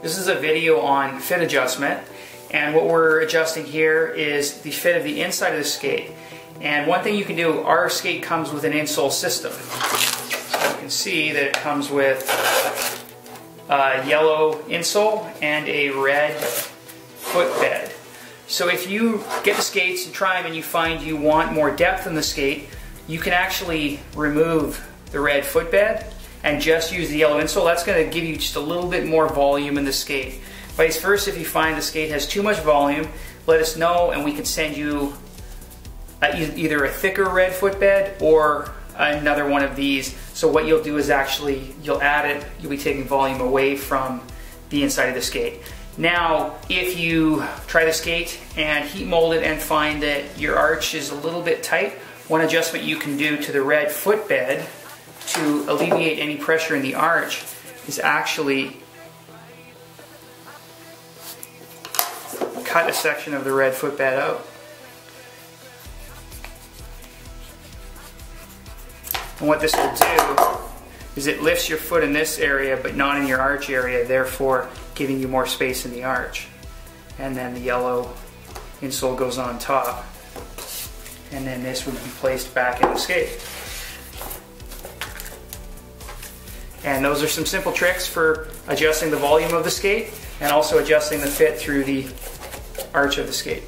This is a video on fit adjustment and what we're adjusting here is the fit of the inside of the skate. And one thing you can do, our skate comes with an insole system. So you can see that it comes with a yellow insole and a red footbed. So if you get the skates and try them and you find you want more depth in the skate, you can actually remove the red footbed and just use the yellow insole. That's going to give you just a little bit more volume in the skate. Vice versa, if you find the skate has too much volume, let us know and we can send you either a thicker red footbed or another one of these. So what you'll do is actually, you'll add it, you'll be taking volume away from the inside of the skate. Now, if you try the skate and heat mold it and find that your arch is a little bit tight, one adjustment you can do to the red footbed to alleviate any pressure in the arch is actually cut a section of the red footbed out. And what this will do is it lifts your foot in this area but not in your arch area, therefore giving you more space in the arch. And then the yellow insole goes on top. And then this would be placed back in the skate. And those are some simple tricks for adjusting the volume of the skate and also adjusting the fit through the arch of the skate.